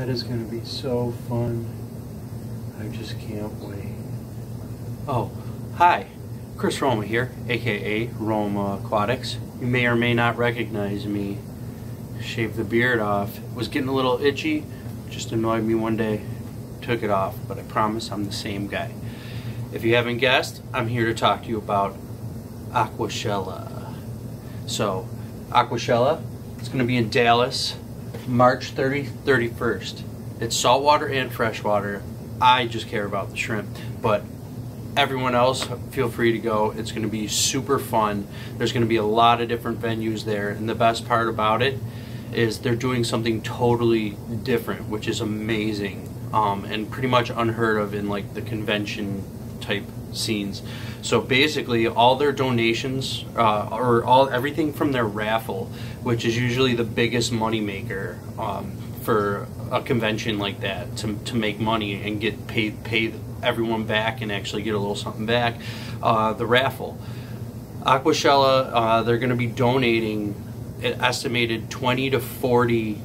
That is going to be so fun. I just can't wait. Oh, hi. Chris Roma here, aka Roma Aquatics. You may or may not recognize me. Shaved the beard off. Was getting a little itchy. Just annoyed me one day. Took it off, but I promise I'm the same guy. If you haven't guessed, I'm here to talk to you about Aquashella. So, Aquashella, it's going to be in Dallas, March 30, 31st. It's saltwater and freshwater. I just care about the shrimp, but everyone else, feel free to go. It's going to be super fun. There's going to be a lot of different venues there, and the best part about it is they're doing something totally different, which is amazing um, and pretty much unheard of in like the convention type scenes. So basically, all their donations, uh, or all everything from their raffle, which is usually the biggest money maker um, for a convention like that, to, to make money and get paid, pay everyone back and actually get a little something back. Uh, the raffle, Aquashella, uh, they're going to be donating an estimated twenty to forty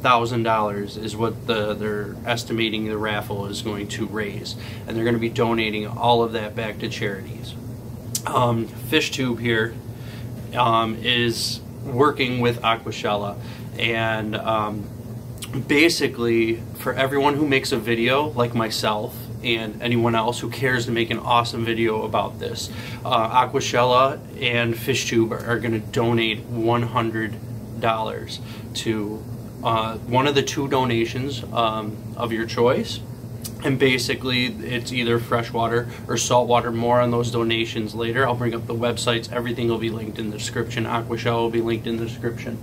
thousand dollars is what the they're estimating the raffle is going to raise, and they're going to be donating all of that back to charities. Um, FishTube here um, is working with Aquashella, and um, basically for everyone who makes a video like myself and anyone else who cares to make an awesome video about this, uh, Aquashella and FishTube are going to donate one hundred dollars to uh, one of the two donations um, of your choice. And basically, it's either freshwater or saltwater. More on those donations later. I'll bring up the websites. Everything will be linked in the description. Aquashell will be linked in the description.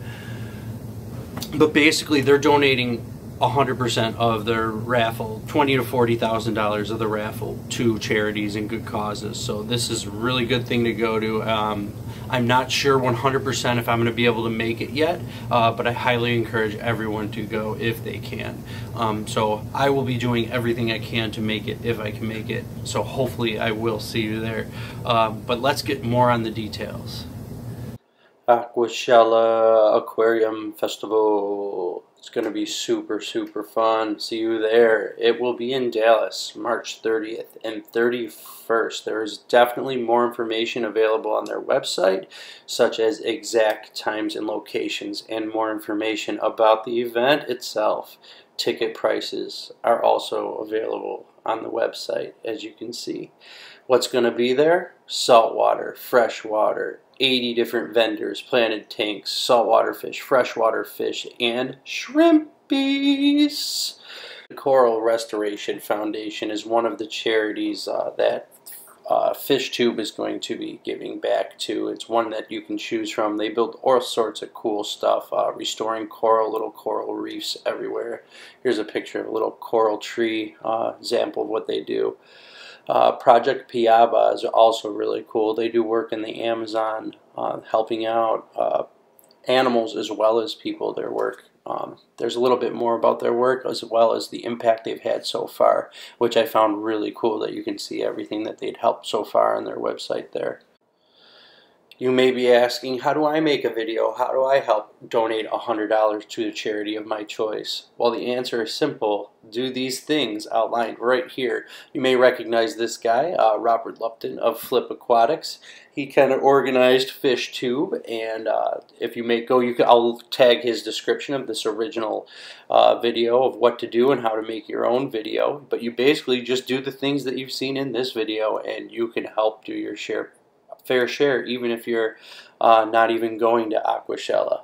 But basically, they're donating 100% of their raffle, twenty to forty thousand dollars of the raffle to charities and good causes. So this is a really good thing to go to. Um, I'm not sure 100% if I'm going to be able to make it yet, uh, but I highly encourage everyone to go if they can. Um, so I will be doing everything I can to make it if I can make it. So hopefully I will see you there. Uh, but let's get more on the details. Aquashella Aquarium Festival. It's going to be super, super fun. See you there. It will be in Dallas, March 30th and 31st. There is definitely more information available on their website, such as exact times and locations, and more information about the event itself. Ticket prices are also available on the website, as you can see. What's going to be there? Saltwater, freshwater, 80 different vendors, planted tanks, saltwater fish, freshwater fish, and shrimpies. The Coral Restoration Foundation is one of the charities uh, that uh, FishTube is going to be giving back to. It's one that you can choose from. They build all sorts of cool stuff, uh, restoring coral, little coral reefs everywhere. Here's a picture of a little coral tree uh, example of what they do. Uh, Project Piaba is also really cool. They do work in the Amazon, uh, helping out uh, animals as well as people. Their work. Um, there's a little bit more about their work as well as the impact they've had so far, which I found really cool that you can see everything that they'd helped so far on their website there. You may be asking, how do I make a video? How do I help donate $100 to a charity of my choice? Well, the answer is simple. Do these things outlined right here. You may recognize this guy, uh, Robert Lupton of Flip Aquatics. He kind of organized FishTube, and uh, if you make go, you can, I'll tag his description of this original uh, video of what to do and how to make your own video. But you basically just do the things that you've seen in this video, and you can help do your share fair share, even if you're uh, not even going to Aquashella.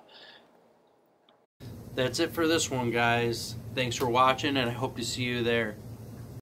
That's it for this one, guys. Thanks for watching, and I hope to see you there.